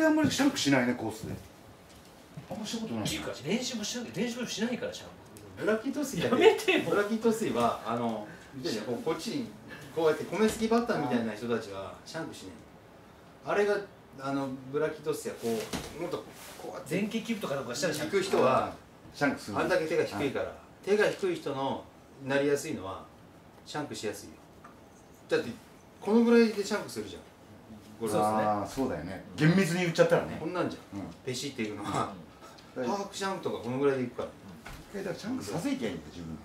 レーあんまりシャンクしないねコースで。あんましたことない。っていうか練習もしな練習もしないからシャンブラキート水だやけめてよ。ブラキート水はあの見てねこっちにこうやって米好きバッターみたいな人たちはシャンクしない。あれがあのブラキート水はこうもっとこうやって前傾キュップとかなんかしたらシャン行く人はシャンクする。あんだけ手が低いから。手が低い人のなりやすいのはシャンクしやすいよ。だってこのぐらいでシャンクするじゃんこれそうですね。ああそうだよね。厳密に言っちゃったらね。こんなんじゃん。うん。ペシっていうのはうん。ハーフシャンクとかこのぐらいでいくから。一回だからシャンクさせいきゃいいんだ自分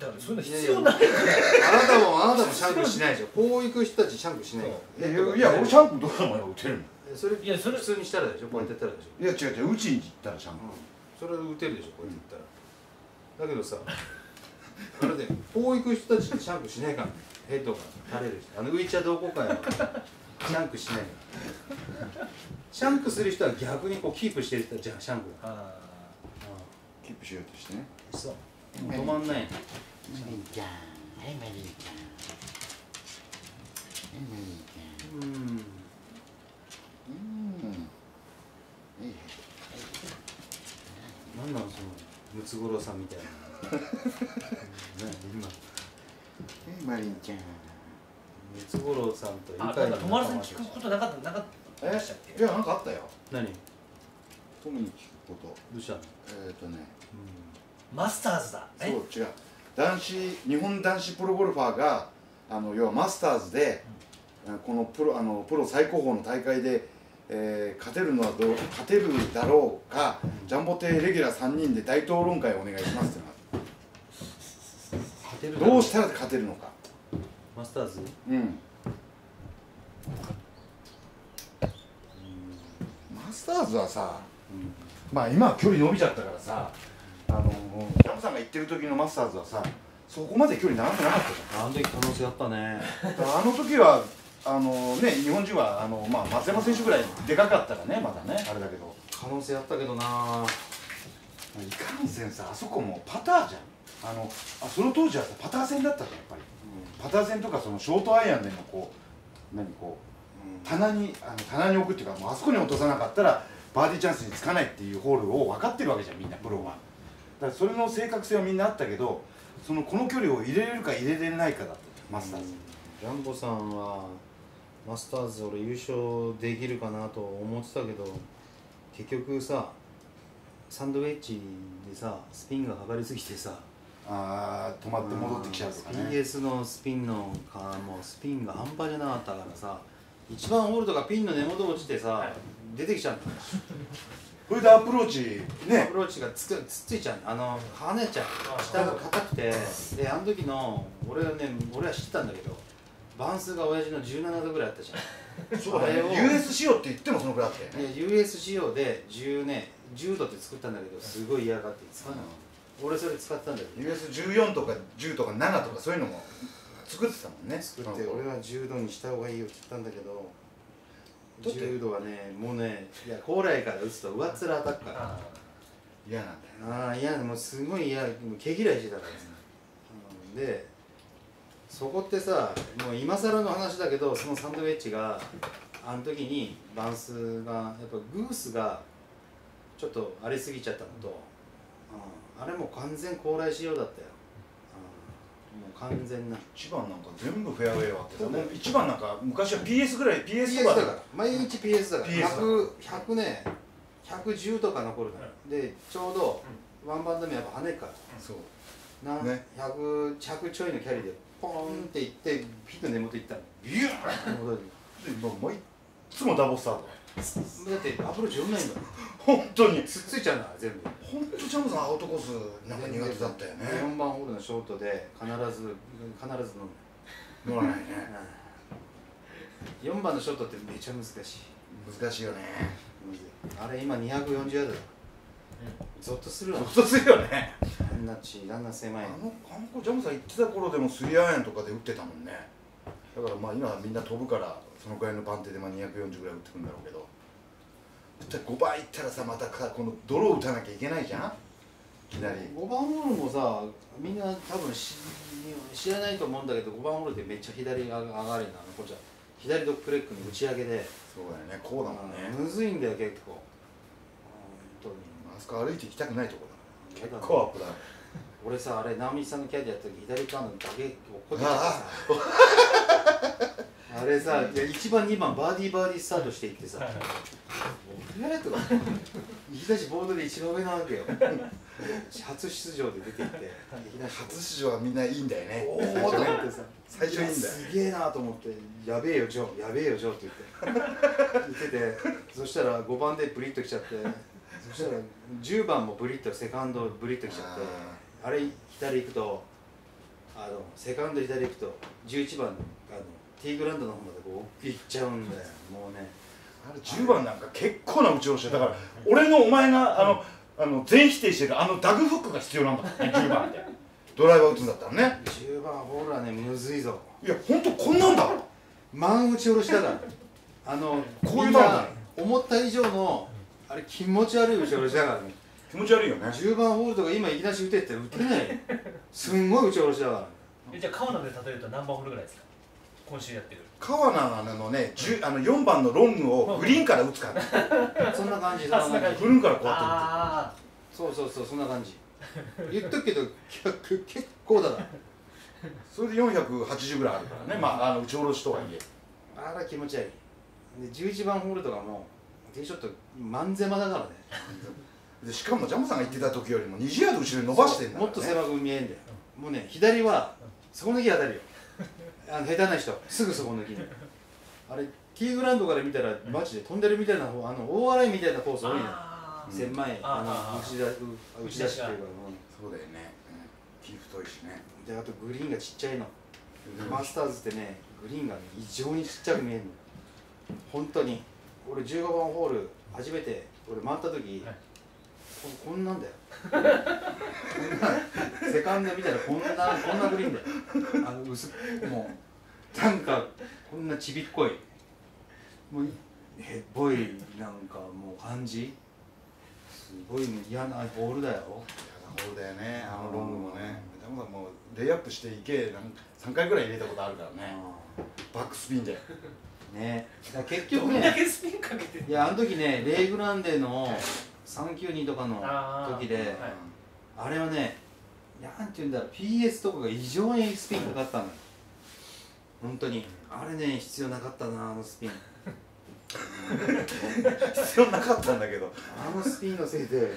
だからそういうのいやいや必要ないあなたもあなたもシャンクしないでしょ。こう行く人たちシャンクしないからいやいや俺シャンクどうでもよ打てるの？それいやそれ普通にしたらでしょ。こうやってやったらでしょ。いや違う違う打ちに行ったらシャンク。それ打てるでしょこうやって言ったら、だけどさ あれでこう行く人たちってシャンクしないからヘッドが垂れる人あの浮いちゃどこかやシャンクしないからシャンクする人は逆にこうキープしてる人じゃんシャンクがあキープしようとしてね。そう。止まんないの。マリンちゃん。はいマリンちゃん。はいマリンちゃん。うん。うん。なん。なのそのムツゴロウさん。みたいなね今はいマリンちゃんムツゴロウさんとあなんか友達さん聞くことなかったなかったでしたっけ？じゃあなんかあったよ。何？どトムに聞くこと。うしたの、えっ、ー、とね。マスターズだ。そうえ違う。男子日本男子プロゴルファーがあの要はマスターズで、このプロあのプロ最高峰の大会で、えー勝てるのはどう勝てるだろうか、ジャンボ艇レギュラー3人で大討論会をお願いしますっていう 勝てるのがどうしたら勝てるのかマスターズ？うん。マスターズはさまあ今は距離伸びちゃったからさあのジャンボさんが言ってる時のマスターズはさそこまで距離長くなかったじゃん。あの時可能性あったね。あの時はあのね日本人はあの、まあ、松山選手ぐらいでかかったらねまだねあれだけど。可能性あったけどな。いかんせんさあそこもパターじゃん。あのあその当時はさパター戦だったじゃんやっぱりパター戦とかそのショートアイアンでもこう何こう棚にあの棚に置くっていうかもうあそこに落とさなかったらバーディーチャンスにつかないっていうホールを分かってるわけじゃんみんなプロは。だからそれの正確性はみんなあったけどそのこの距離を入れれるか入れれないかだった。マスターズ、ジャンボさんはマスターズ俺優勝できるかなと思ってたけど結局さサンドウェッジでさスピンがかかりすぎてさああ止まって戻ってきちゃうとかね PS のスピンのかもうスピンが半端じゃなかったからさ一番ホールとかピンの根元落ちてさ、出てきちゃうそれでアプローチね。アプローチがつくつっついちゃう。あの跳ねちゃう。下が硬くて。であの時の俺はね俺は知ってたんだけどバンスが親父の17度ぐらいあったじゃん。そうだね。あれを US 仕様って言ってもそのぐらいあったよねいや US 仕様で10ね10度って作ったんだけどすごい嫌がって使うの俺それ使ってたんだけど US14 とか10とか7とかそういうのも作ってたもんね。作って俺は10度にした方がいいよって言ったんだけどだって10度はねもうねいや高麗から打つと上っ面当たるから。あ嫌なんだよああ嫌もうすごい嫌もう毛嫌いしてたからさ、うん、でそこってさもう今更の話だけどそのサンドウェッジがあの時にバンスがやっぱグースがちょっと荒れすぎちゃったのと、うん、あれもう完全高麗仕様だったよ、うん、もう完全な。一番なんか全部フェアウェイはあってさそうだよもう一番なんか昔は PS ぐらい PS とかだから。毎日 PS だから。PS だ 100, 100ね110とか残るのよ。でちょうどワンバンド目やっぱ跳ねっから。そう。な、ね。100 100ちょいのキャリーでポーンっていってピッと根元いったの。ビューン戻る。でもう毎つもダボスタートだってアプローチ読んないんだ本当に。つっついちゃうんだから全部。本当ジャムさんアウトコースなんか苦手だったよね。4番ホールのショートで必ず必ず飲む。乗らないね。4番のショートってめちゃ難しい。難しいよね。あれ今240ヤードだ。ゾッとするわ。ゾッとするよね。あんなちあんな狭い。あのあの子ジャムさん行ってた頃でもスリーアイアンとかで打ってたもんね。だからまあ今はみんな飛ぶからそのくらいの番手でまあ240ぐらい打ってくんだろうけど。だって5倍いったらさまたかこの泥を打たなきゃいけないじゃん？いきなり。5番ホールもさみんな多分し知らないと思うんだけど5番ホールでめっちゃ左上がりなのこっちは。左ドッグレッグの打ち上げで。そうだよねこうだもんね。むずいんだよ結構。本当に。あそこ歩いて行きたくないとこだ結構。アップだ。俺さあれ直美さんのキャディやった時左側のだけ落っこってきてさあれさい。や1番2番バーディーバーディースタートしていってさ「えっ?」とかいきなしボードで一番上なわけよ。初出場で出ていって。いきなし初出場はみんないいんだよね。おおと思ってさ最初いいんだよ。すげえなと思って「やべえよジョー。やべえよジョー」って言って。言ってて。そしたら5番でブリッと来ちゃって。そしたら10番もブリッとセカンドブリッと来ちゃって。あれ左行くとあのセカンド左行くと11番のあのティーグラウンドの方までこう行っちゃうんだよ。もうね。あれ10番なんか結構な打ち下ろしだから俺のお前があのあの全否定してるあのダグフックが必要なんだからね10番って。ドライバー打つんだったらね。10番ホールはねむずいぞ。いやほんとこんなんだから。満打ち下ろしだから。あのこういうだ思った以上のあれ気持ち悪い打ち下ろしだからね。気持ち悪いよね。10番ホールとか今いきなし打てって打てない。すんごい打ち下ろしだから。えじゃあ川名で例えると何番ホールぐらいですか？今週やってる。川名のね10あの4番のロングをグリーンから打つからね。そんな感じそんあな感じ。グリーンからこうやって打あそうそうそうそんな感じ。言っとくけど結結構だからつそれで480ぐらいあるからね。まああの打ち下ろしとはいえ。あら気持ち悪い。で11番ホールとかもティーショット満狭だからね。でしかもジャムさんが言ってた時よりも20ヤード後ろに伸ばしてんだから、ね、もっと狭く見えんだよ。もうね左はそこ抜き当たるよあの下手な人。すぐそこ抜きに。あれティーグラウンドから見たらマジで飛んでるみたいな方あの大洗みたいなコースー多いの。あー。狭いあ打ち出う打ち出しっていうか。そうだよね、うん、木太いしね。うんであとグリーンがちっちゃいの。マスターズってねグリーンがね異常にちっちゃく見えるの。本当に。俺15番ホール初めて俺回った時、はい。ここんなんだよセカンド見たらこんなこんなグリーンだよあの薄っもうなんかこんなちびっこい。もうへっぽいなんかもう感じ。すごい嫌なボールだよ。やだホールだよねあのロングもね。ジャムさんもうレイアップしていけなん3回ぐらい入れたことあるからね。バックスピンで。ね。だ結ど局ねんだけスピンかけてるいやあの時ねレイグランデの392とかの時ではい。あれはねなんていうんだろう PS とかが異常にスピンかかったのよ。本当に。あれね必要なかったなあのスピン。必要なかったんだけど。あのスピンのせいで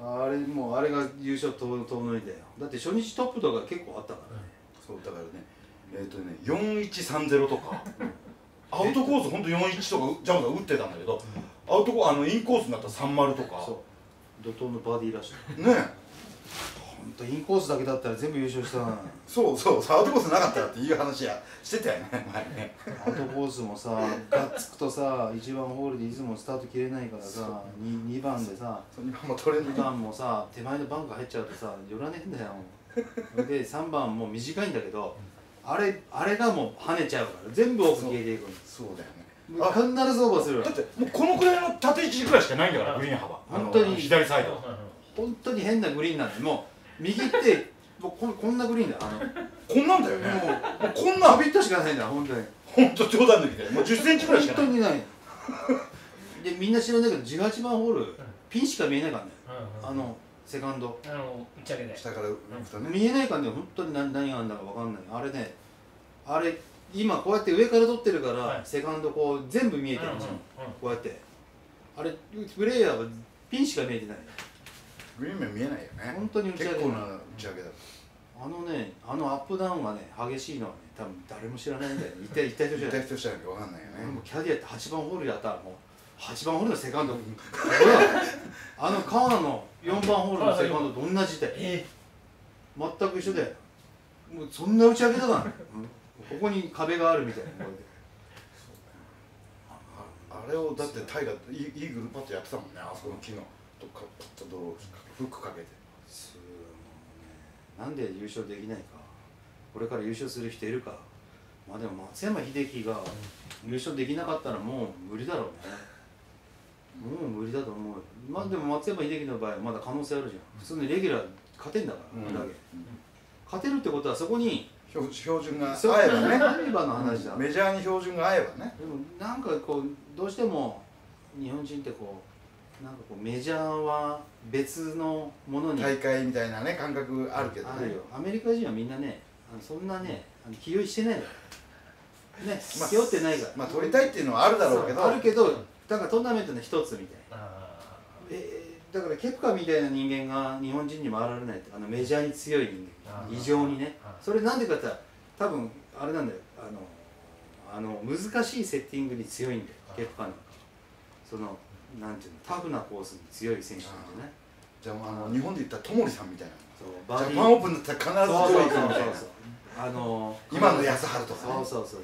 あれもうあれが優勝遠遠のいだよ。だって初日トップとか結構あったからね。そうだからねえっ、とね4130とか。アウトコースほんと41とかジャムさん打ってたんだけどアウトコースあのインコースになったら30とか。そう。怒涛のバーディーラッシュ。ね本当インコースだけだったら全部優勝したなそうそうアウトコースなかったらっていう話やしてたよね前ね。アウトコースもさがっつくとさ1番ホールでいつもスタート切れないからさ 2, 2番でさそれ今も取れ2ない。番もさ手前のバンカー入っちゃうとさ寄らねえんだよ。で3番も短いんだけどあれあれがもう跳ねちゃうから全部奥消えていくの。そうだよね必ずオーバーするわ。だってもうこのくらいの縦位置ぐらいしかないんだからグリーン幅。本当に。左サイド。本当に変なグリーンなんでもう右って もうここんなグリーンだよ。あのこんなんだよね。もうもうこんなびっとしかないんだ本当に。ほんと冗談抜きでもう1 0ンチぐらいしかない。本当にない。でみんな知らないけど18番ホールピンしか見えないからね。うんうん。あのセカンド。あの打ち上げで。下からね。見えないからね本当に何何があるんだか分かんない。あれねあれ今こうやって上から撮ってるから、はい。セカンドこう全部見えてるんですよ、こうやって。あれプレイヤーはピンしか見えてない。グリーン面見えないよね。本当に打ち上げ結構な打ち上げだあのねあのアップダウンがね激しいのはね多分誰も知らないんだよね。一体一体と知絶らない。対人したら分かんないよね。俺もキャディアって8番ホールやったらもう8番ホールのセカンド あの川名の4番ホールのセカンドと同じでえ全く一緒でもうそんな打ち上げだからね、うんここに壁があるみたいなあれをだってタイガーイーグルパットやってたもんねあそこの木のとかパッとドローフックかけてすもうねなんで優勝できないかこれから優勝する人いるかまあでも松山英樹が優勝できなかったらもう無理だろうねもう無理だと思うまあでも松山英樹の場合はまだ可能性あるじゃん。普通にレギュラー勝てんだから、うんこれだ。け勝てるってことはそこに標標準が合えばね。合えばの話だ、メジャーに標準が合えばね。でもなんかこうどうしても日本人ってこうなんかこうメジャーは別のものに。大会みたいなね感覚あるけどね。あるよ。アメリカ人はみんなねあのそんなねあの気負いしてないからねまあ気負ってないから。まあ取りたいっていうのはあるだろうけど。あるけどだからトーナメントの一つみたいな。あえーだからケプカみたいな人間が日本人に回られないってあのメジャーに強い人間異常にね。それなんでかって多分あれなんだよ。あのあの難しいセッティングに強いんだよケプカなんかそのなんていうのタフなコースに強い選手なんじゃないじゃああの日本で言ったらトモリさんみたいな。そうジャパンオープンだったら必ずそうそう上位行くみたいなあの今の安原とかねそうそうそう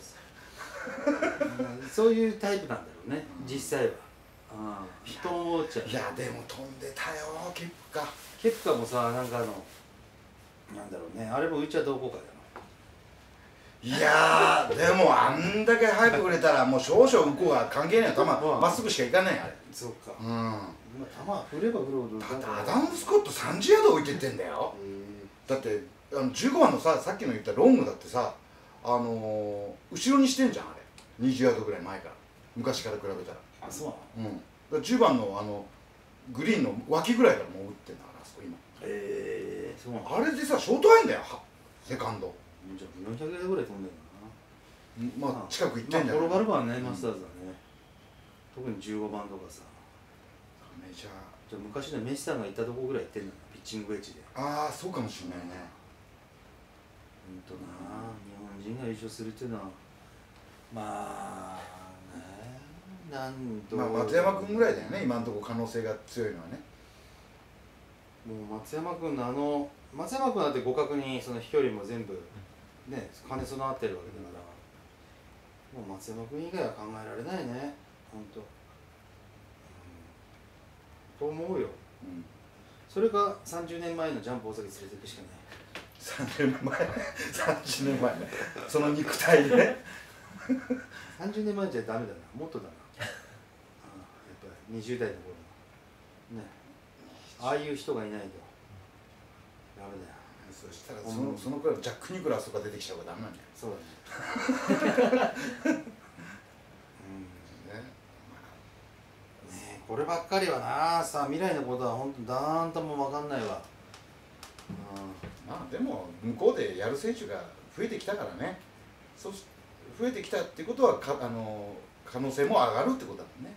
そうそういうタイプなんだろうねうん実際は人を思っちゃういやでも飛んでたよケプカ。ケプカもさなんかあのなんだろうね。あれもうちはどこかだいやーでもあんだけ早くくれたらもう少々向こうが関係ない球うんまっすぐしかいかないあれ。そっか。うん。今球振れば振るほどだってアダム・スコット30ヤード置いてってんだよ。だってあの15番のささっきの言ったロングだってさあのー、後ろにしてんじゃんあれ。20ヤードぐらい前から。昔から比べたらあそうなの？うん。だから10番のあのグリーンの脇ぐらいからもう打ってんだからあそこ今。ええそうなのあれでさショートアインだよはセカンド。じゃあ400ヤードぐらい飛んでるな。まあ近く行ってんじゃない、まあ転がるからねマスターズだね。特に15番とかさ。メジャー。じゃあ昔のメッシさんが行ったとこぐらい行ってんのピッチングウェッジで。ああそうかもしれないね。ほんとな日本人が優勝するっていうのはまあねなんと。まあ松山君ぐらいだよね今のところ可能性が強いのはね。もう松山君のあの松山君だって互角にその飛距離も全部ね兼ね備わってるわけだから。もう松山君以外は考えられないね本当、うん、と思うよ。うん。それが30年前のジャンプ大崎連れていくしかない。3年前30年前ね その肉体でね。30年前じゃダメだな。もっとだなああやっぱり20代の頃のね。ああいう人がいないと。ダメだよ。そしたらそのそのくらいジャック・ニクラスとか出てきちゃうからダメなんだよそうだね。うん。ね。ねえこればっかりはな。さ未来のことは本当なんとも分かんないわ。まあでも向こうでやる選手が増えてきたからね。そうし増えてきたってことはかあの可能性も上がるってことだもんね、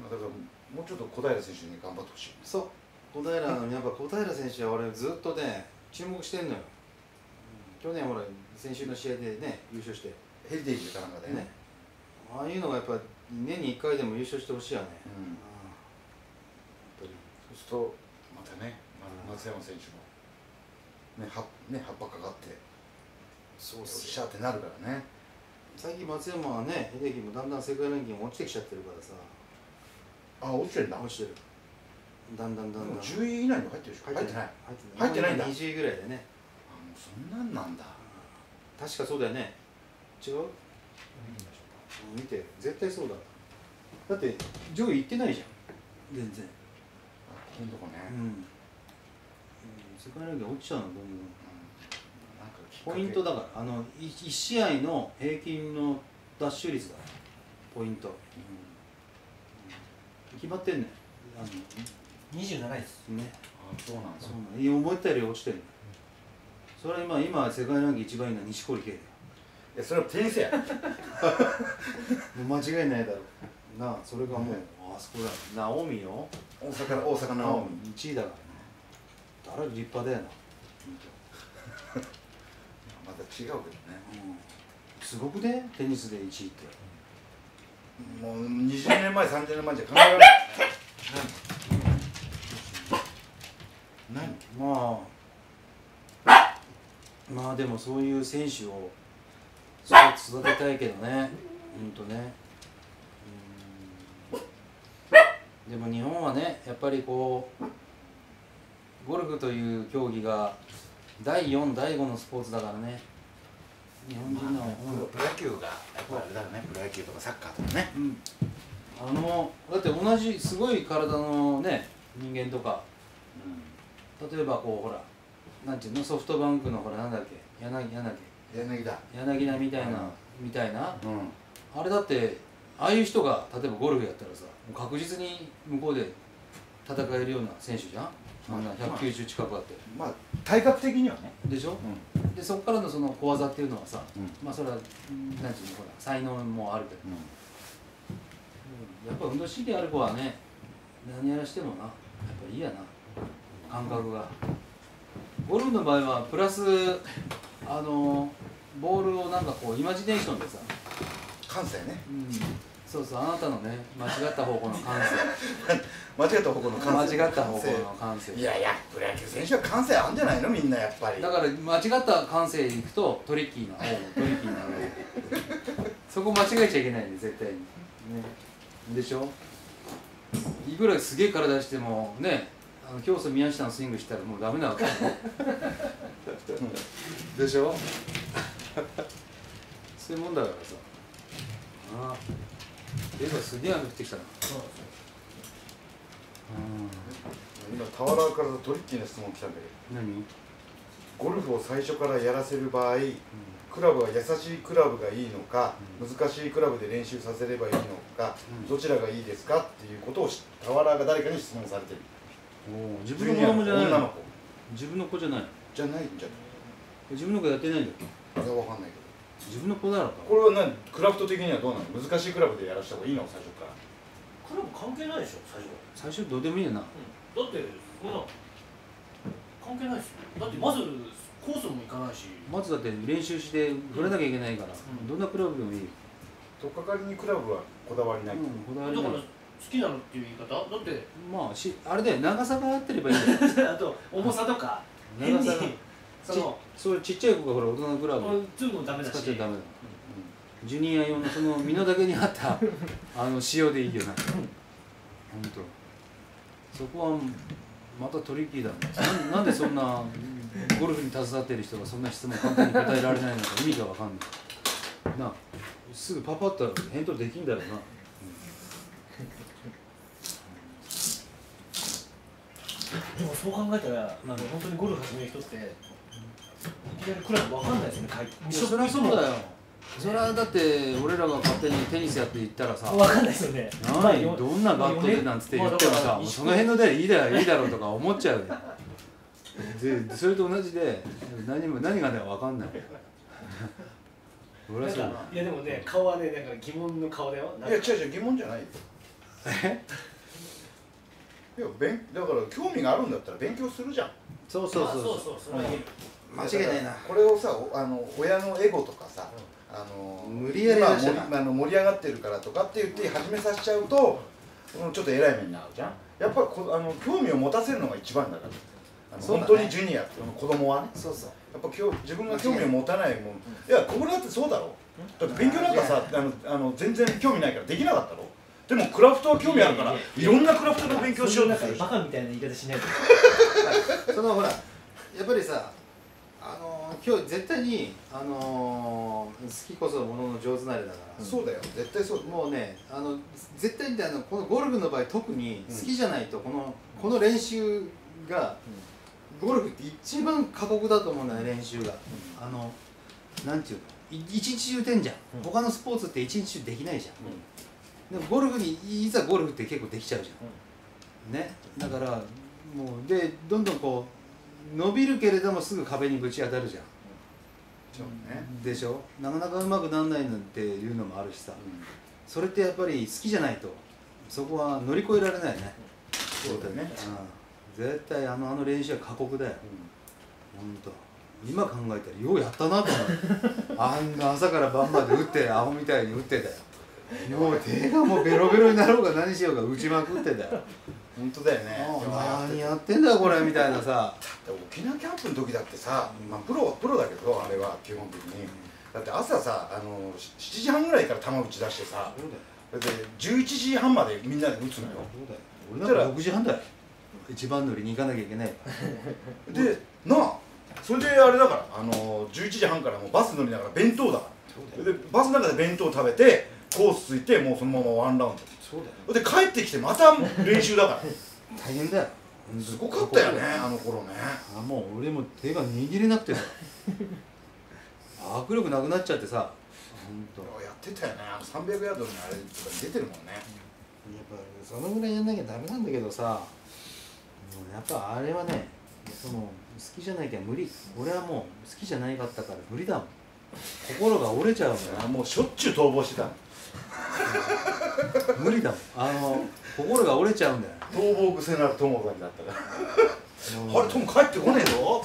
まあ、だからもうちょっと小平選手に頑張ってほしい。そう。小平のやっぱ小平選手は俺ずっとね注目してんのよ、去年ほら先週の試合でね優勝して。ヘリテージかなんかでね。ね。ああいうのがやっぱ年に1回でも優勝してほしいよね、うん。そうするとまたね、ま松山選手もねはね葉っぱかかってそうよ。っしゃってなるからね。最近松山はね秀樹もだんだん世界ランキング落ちてきちゃってるからさあ落ちてんだ。落ちてる。だんだんだんだん。10位以内に入ってるでしょ？入ってない。入ってない。入ってない。んだ。20位ぐらいでね。あもうそんなんなんだ。確かそうだよね。違う？見て絶対そうだ。だって上位行ってないじゃん。全然。あここのとこね、うん、うん、世界ランキング落ちちゃうのどんどん。なんかきっかけポイントだからあの 1, 試合の平均のダッシュ率だポイント、決まってんねん。あのう27位ですね。あそうなんだそうなん。いや思ったより落ちてるそれは今今世界ランキング一番いいのは錦織圭だよ。いやそれはテニスや。もう間違いないだろ。うなあそれがもう、あそこだナオミよ。大阪大阪直美1位だからね。誰立派だよな、また違うけどね。うん、すごくねテニスで1位ってもう20年前30年前じゃ考えられない。何何？まあ。まあでもそういう選手を育育てたいけどね。ほんとね。うん。でも日本はねやっぱりこうゴルフという競技が第4第5のスポーツだからね日本人の、うん。プロ野球がやっぱあれだよねプロ野球とかサッカーとかね。うん。あのだって同じすごい体のね人間とか。例えばこうほらなんていうのソフトバンクのほらなんだっけ柳柳。柳田。柳田みたいな、うん。みたいな。うん。あれだってああいう人が例えばゴルフやったらさ確実に向こうで戦えるような選手じゃんあんな190近くあって。まあ体格的にはね。でしょ？うん。でそこからのその小技っていうのはさ、うん。まあそれはうんなんていうのほら才能もあるけど、やっぱ運動神経ある子はね何やらしてもなやっぱいいやな。感覚が。ゴルフの場合はプラスあのボールをなんかこうイマジネーションでさ、感性ね。うん、そうそうあなたのね 間違った方向の感性。間違った方向の感間性違った方向の感性。いやいやプロ野球選手は感性あるんじゃないのみんなやっぱり。だから間違った感性でいくとトリッキーな方のトリッキーな方 そこ間違えちゃいけないんで絶対に。ね。でしょ？いくらすげえ体してもねあの教祖宮下のスイングしたらもうダメなわけでしょ？そういうもんだからさ。ああえばすげえ雨降ってきたな。今タワラーからトリッキーな質問来たんだけど何、ゴルフを最初からやらせる場合クラブは優しいクラブがいいのか、う難しいクラブで練習させればいいのか、うん。どちらがいいですかっていうことをしタワラーが誰かに質問されてる。自分の子供じゃない。の女の子。自分の子じゃないの？じゃないんじゃ自分の子やってないんだっけ？いやわかんないけ自分の子だろうかどこれは何？クラフト的にはどうなの？難しいクラブでやらした方がいいの？最初から。クラブ関係ないでしょ最初。最初どうでもいいよな。だってそんな関係ないですよ。だってまずコースも行かないし。まずだって練習して振らなきゃいけないから、うん。どんなクラブでもいいよ、とっかかりにクラブはこだわりない、うん、こだわだから好りないきなのっていう言い方？だってまあしあれだよ。長さが合ってればいいんだよ。あと重さとか。変に長さがそのそういうちっちゃい子がほら大人のクラブ。使っちゃダメだ、ジュニア用のその身の丈に合ったあの仕様でいいよな。本当。そこはまたトリッキーだね。なんなんでそんなゴルフに携わっている人がそんな質問簡単に答えられないのか意味がわかんない。なあすぐパパッと返答できんだろうな。でもそう考えたらあの本当にゴルフ始める人っていきなりクラブわかんないですよ。ねかいそりゃそうだよ。それはだって俺らが勝手にテニスやって言ったらさわかんないですよね。まあよ何どんなバットでなんつって言ってもさもうその辺のでいいだろいいだろうとか思っちゃうよ でそれと同じで何も何がね分かんない。俺はそういやでもね顔はねなんか疑問の顔だよ。いや違う違う疑問じゃないよ。いや勉だから興味があるんだったら勉強するじゃん。そうそうそうまあそうそうそれはいい間違いないな。これをさおあの親のエゴとかさ、あの無理やりあの盛り上がってるからとかって言って始めさせちゃうと、うん、ちょっと偉い目になるじゃん。やっぱこあの興味を持たせるのが一番だから。本当にジュニアって子供はね。そうそう。やっぱ今日自分が興味を持たないもん。いやここだってそうだろ。だって勉強なんかさあのあの全然興味ないからできなかったろ。でもクラフトは興味あるからいろんなクラフトの勉強しようとする。バカみたいな言い方しないで。そのほらやっぱりさあの今日絶対にあの好きこそものの上手なれだから、そうだよ。絶対そう。もうねあの絶対にあのこのゴルフの場合特に好きじゃないとこの,、この練習が、ゴルフって一番過酷だと思うんだよね練習が、あのなんていうの？い一日中てんじゃん、うん。他のスポーツって一日中できないじゃん、でもゴルフにいざゴルフって結構できちゃうじゃん、ね。だからもうでどんどんこう伸びるけれどもすぐ壁にぶち当たるじゃん。そうね、でしょ？なかなかうまくならないなんていうのもあるしさ、それってやっぱり好きじゃないとそこは乗り越えられないね。そうだよね。うん。絶対あのあの練習は過酷だよ。ほんと。今考えたらようやったなと思う。あんな朝から晩まで打ってアホみたいに打ってたよ。よう手がもうベロベロになろうが何しようが打ちまくってたよ本当だよね。何やってんだよこれみたいなさ。沖縄キャンプの時だってさ、まあ、プロはプロだけどあれは基本的に。だって朝さあのし7時半ぐらいから球打ち出してさだって11時半までみんなで打つのよ。俺なんか6時半だよ。一番乗りに行かなきゃいけない。でなあそれであれだからあの11時半からもうバス乗りながら弁当だから。でバスの中で弁当食べてコースついてもうそのままワンラウンそうだよ。ドで帰ってきてまた練習だから。大変だよ。すごかったよねあの頃ね。あもう俺も手が握れなくてさ。握力なくなっちゃってさ。本当。やってたよね。あの300ヤードのあれとか出てるもんね。やっぱそのぐらいやんなきゃダメなんだけどさ。もうやっぱあれはねその好きじゃなきゃ無理。俺はもう好きじゃないかったから無理だもん。心が折れちゃうんだよ。あもうしょっちゅう逃亡してた 無理だもん。あの心が折れちゃうんだよ逃亡癖のある友達だったから。あれ友帰ってこねえぞ。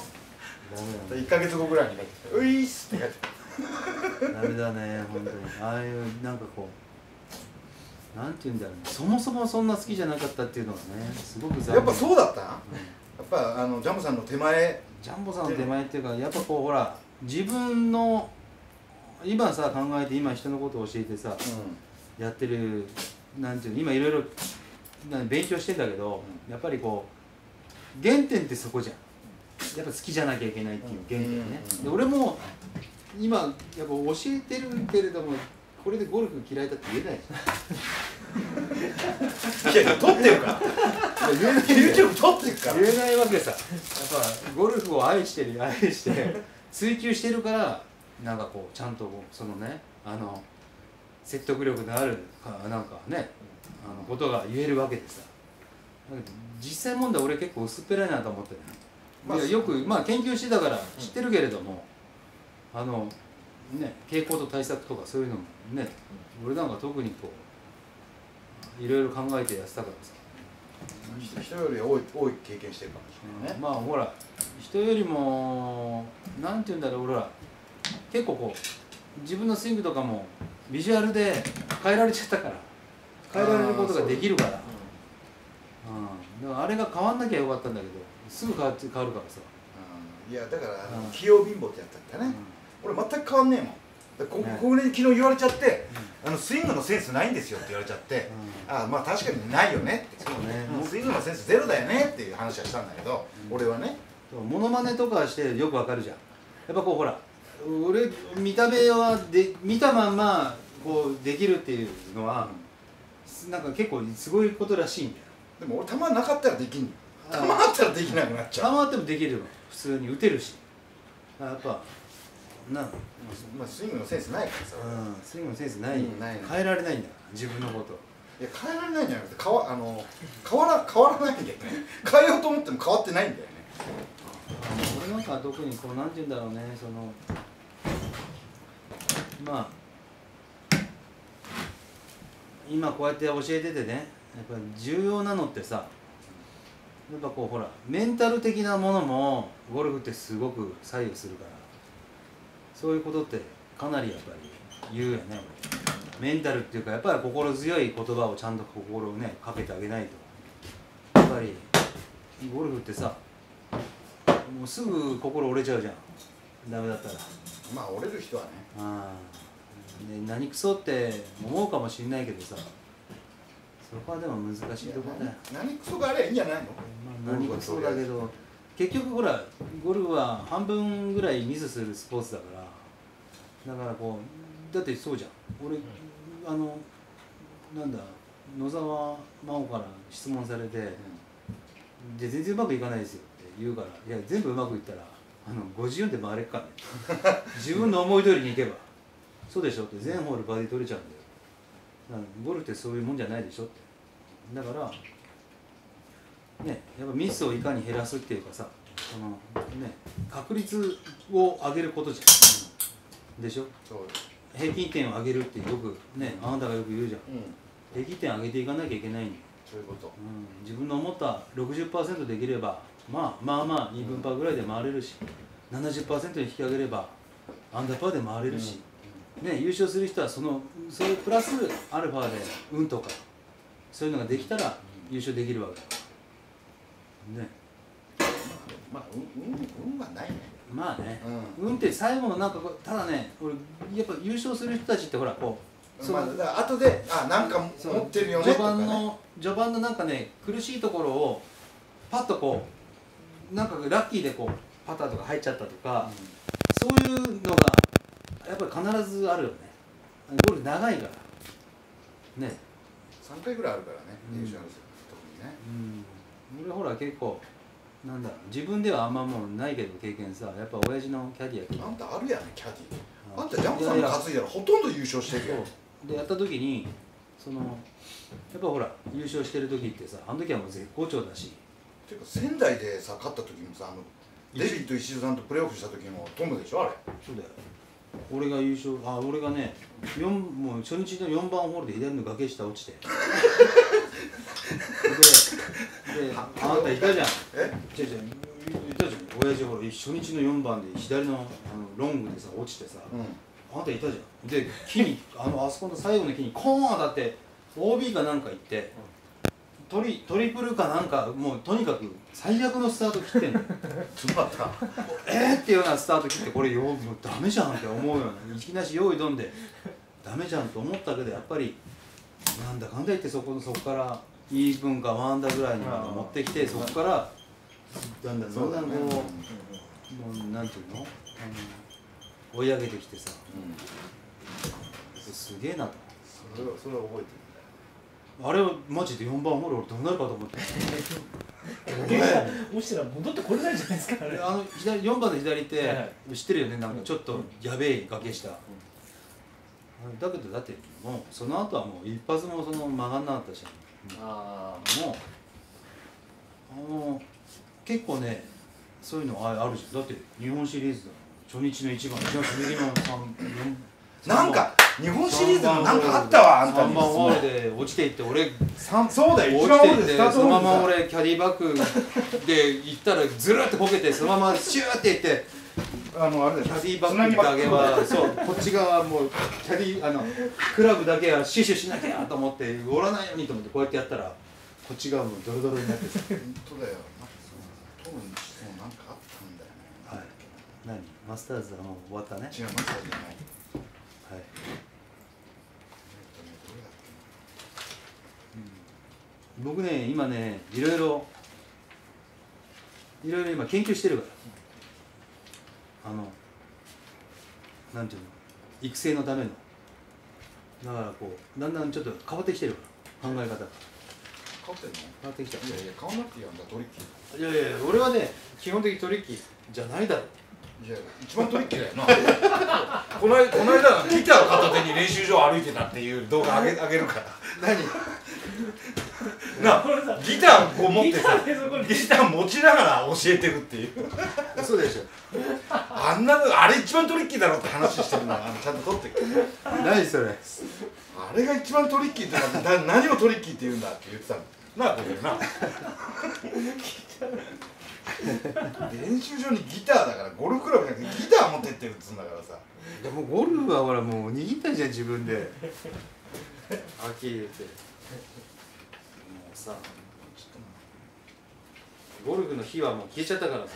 ダメだ1か月後ぐらいに帰ってきて「ういっす」って帰ってダメだね本当に。ああいうなんかこうなんて言うんだろうね。そもそもそんな好きじゃなかったっていうのはねすごく残念。やっぱそうだった？ん。やうんっぱあのジャムさんの手前。ジャンボさんの手前っていうかやっぱこうほら自分の今さ考えて今人のことを教えてさやってるなんていうの今いろいろな勉強してんだけど、やっぱりこう原点ってそこじゃん。やっぱ好きじゃなきゃいけないっていう原点ね、うんで俺も今やっぱ教えてるけれどもこれでゴルフ嫌いだって言えないじ いやいや撮ってるから。ゃん言えない。YouTube 撮ってるから。言えないわけさ。やっぱゴルフを愛してる愛して追求してるからなんかこうちゃんとそのねあの説得力のあるかなんかねあのことが言えるわけでさ。実際問題俺結構薄っぺらいなと思ってね、まあよくまあ研究してたから知ってるけれども、あのね傾向と対策とかそういうのもね、俺なんか特にこういろいろ考えてやってたからさ。人より多い多い経験してるかもしれないね。まあほら人よりもなんて言うんだろう俺ら結構こう自分のスイングとかもビジュアルで変えられちゃったから。変えられることができるから。うん、だから。あれが変わんなきゃよかったんだけどすぐ変わって変わるからさ、うん。いやだからあのうん器用貧乏ってやったんだね俺全く変わんねえもん。でこね。ここで昨日言われちゃってあのスイングのセンスないんですよって言われちゃって。あまあ確かにないよねって。そうね。もうスイングのセンスゼロだよねっていう話はしたんだけど俺はね。そうモノマネとかしてよくわかるじゃん。やっぱこうほら俺見た目はで見たまんまこうできるっていうのは、なんか結構すごいことらしいんだよ。でも俺球なかったらできん球あったらできなくなっちゃう。球あってもできるよ普通に打てるし。やっぱな、うん、まあスイングのセンスないからさ。スイングのセンスない,、うんない変えられないんだから自分のこと。いや変えられないんじゃなくて変わあの変わら変わらないんだよね。変えようと思っても変わってないんだよね。俺なんかは特にこうなんて言うんだろうねそのまあ今こうやって教えててねやっぱ重要なのってさやっぱこうほらメンタル的なものもゴルフってすごく左右するからそういうことってかなりやっぱり言うよね。メンタルっていうかやっぱり心強い言葉をちゃんと心をねかけてあげないと。やっぱりゴルフってさもうすぐ心折れちゃうじゃん。ダメだったら。まあ折れる人はね。ね、何クソって思うかもしれないけどさ。そこはでも難しいところだよ、何何クソがあればいいんじゃないの？まあ、何クソだけど結局ほらゴルフは半分ぐらいミスするスポーツだから。だからこうだってそうじゃん。俺あのなんだ野沢真央から質問されて「で全然うまくいかないですよ」って言うから「いや全部うまくいったらあの54で回れっからね。自分の思い通りにいけば。そうでしょ」って全ホールバーディー取れちゃうんだよ。だからゴルフってそういうもんじゃないでしょって。だからねやっぱミスをいかに減らすっていうかさそのね確率を上げることじゃん。でしょ？そう平均点を上げるってよくねあなたがよく言うじゃん。うん。平均点上げていかなきゃいけないんだよ。そういうこと。うん、自分の思った60%できれば、まあ、まあまあ2分パーぐらいで回れるし、70%に引き上げればアンダーパーで回れるし、ね、優勝する人はそのそれプラスアルファで運とかそういうのができたら優勝できるわけ。ね。まあ運運運はないね。まあね、うん。運って最後のなんかただね俺やっぱ優勝する人たちってほらこうそのまあ、後であなんか持ってるよねね。盤の序盤のなんかね苦しいところをパッとこうなんかラッキーでこうパターとか入っちゃったとか、そういうのがやっぱり必ずあるよね。ゴルフ長いから。ね。3回ぐらいあるからねうん。優勝する特にね。うん。俺ほら結構なんだ自分ではあんまもうないけど経験さやっぱ親父のキャディやけど。あんたあるやんキャディ。あ。あんたジャンプさんの担いだらほとんど優勝してるよでやった時にそのやっぱほら優勝してる時ってさあの時はもう絶好調だしていうか仙台でさ勝った時もさあのデビッド石井さんとプレーオフした時もトムでしょあれ。そうだよ。俺が優勝あ俺がね四もう初日の4番ホールで左の崖下落ちて。でであなたいたじゃん。え？違う違ういたじゃん。親父ほら初日の4番で左のあのロングでさ落ちてさ、うん。あなたいたじゃん。で木にあのあそこの最後の木にコーン当たって OB かなんか行って、トリトリプルかなんかもうとにかく最悪のスタート切ってんの。つまったえー？っていうようなスタート切ってこれよもうダメじゃんって思うような。いきなし用意どんで。ダメじゃんと思ったけどやっぱりなんだかんだ言ってそこのそこからイーブンかワンダーぐらいにまで持ってきてそこからだんだんだんだんこうもうなんていうの？追い上げてきてさ。すげえなと。それはそれは覚えてあれはマジで4番ホール俺どうなるかと思って。落ちたら戻ってこれないじゃないですかあれあの左4番の左ってはいは知ってるよね？なんかちょっとやべえ崖下、だけどだってもうその後はもう一発もその曲がんなかったし。あもうあの結構ねそういうのああるじゃん。だって日本シリーズだ初日の1番。一番初日の3なんか日本シリーズのなんかあったわあんた3に番ホールで落ちていって俺三そうだよ。一落番ちていって多いでそのまま俺キャディバッグで行ったらずるってこけてそのままシューっていってさあのあれキャディバッグだけはそうこっち側もうキャディあのクラブだけは死守しなきゃと思って折らないようにと思ってこうやってやったらこっち側もドロドロになってさ。本当だよ。なんかそのトムにしてもなんかあったんだよね。はい。何？マスターズはもう終わったね。違うマスターじゃないはい。僕ね今ねいろいろいろいろ今研究してるから。あのなんていうの育成のための。だからこうだんだんちょっと変わってきてるから考え方が。け変わってんの？変わってきた。いやいや変わんなくていいやんだトリッキー。いやいや俺はね基本的にトリッキーじゃないだろいや一番トリッキーだよな。この間この間ギター片手に練習場歩いてたっていう動画あげあげるから。何？なギターこう持ってさギター持ちながら教えてるっていう。嘘でしょ。あんなのあれ一番トリッキーだろって話してるのあのちゃんと撮って何それ？あれが一番トリッキーってなだ何をトリッキーって言うんだって言ってたの。なあこれな練習場にギターだからゴルフクラブじゃなくてギター持ってってるっつうんだからさ。でもゴルフはほらもう握ったじゃん自分で。秋入れて。もうさゴルフの火はもう消えちゃったからさ。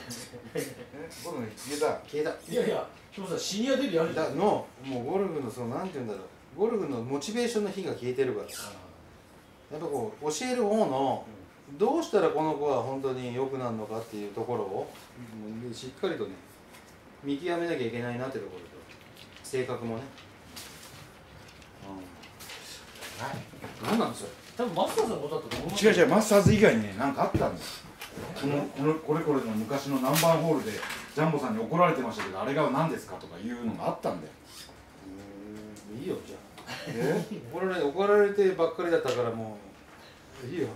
え僕のギター消えた。いやいやでもさシニアデビューあるじゃん。だのもうゴルフのそのなんて言うんだろう。ゴルフのモチベーションの火が消えてるからやっぱこう教える方のどうしたらこの子は本当に良くなるのかっていうところをうんしっかりとね見極めなきゃいけないなってところと性格もね、うん、何なんですよ。多分マスターズのことだったと思う違う違うマスターズ以外にね何かあったんです。このこのこれこれの昔のナンバーホールでジャンボさんに怒られてましたけどあれが何ですかとかいうのがあったんだよいいよじゃあ。え？怒られ怒られてばっかりだったからもういいよ。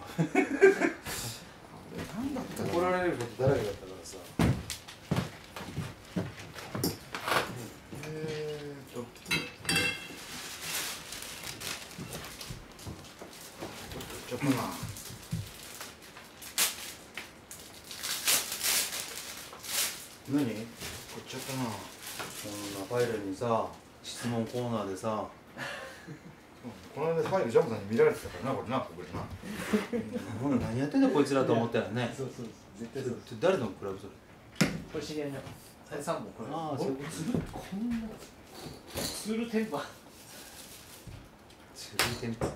何だった怒られることだらけだったからさえーとちょっとな何？こっちゃったな。このナパイルにさ質問コーナーでさ。この間ファイルジャンボさんに見られてたからなこれな何やってんだこいつらと思ったよね。そうそう絶対そうです。誰のクラブそれ？これ知り合いの。あれ3本これああそうつるこんなツールテンパツルテンパ